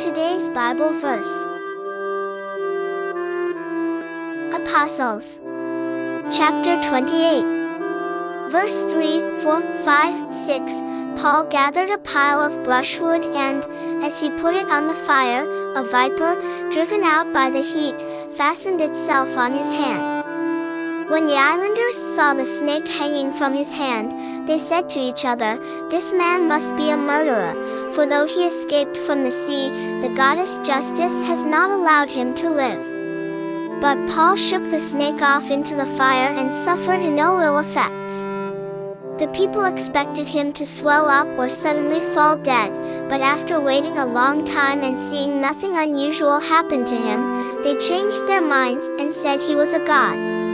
Today's Bible verse Apostles, chapter 28, verse 3, 4, 5, 6. Paul gathered a pile of brushwood and, as he put it on the fire, a viper, driven out by the heat, fastened itself on his hand. When the islanders saw the snake hanging from his hand, they said to each other, This man must be a murderer, for though he escaped from the sea, the goddess Justice has not allowed him to live. But Paul shook the snake off into the fire and suffered no ill effects. The people expected him to swell up or suddenly fall dead, but after waiting a long time and seeing nothing unusual happen to him, they changed their minds and said he was a god.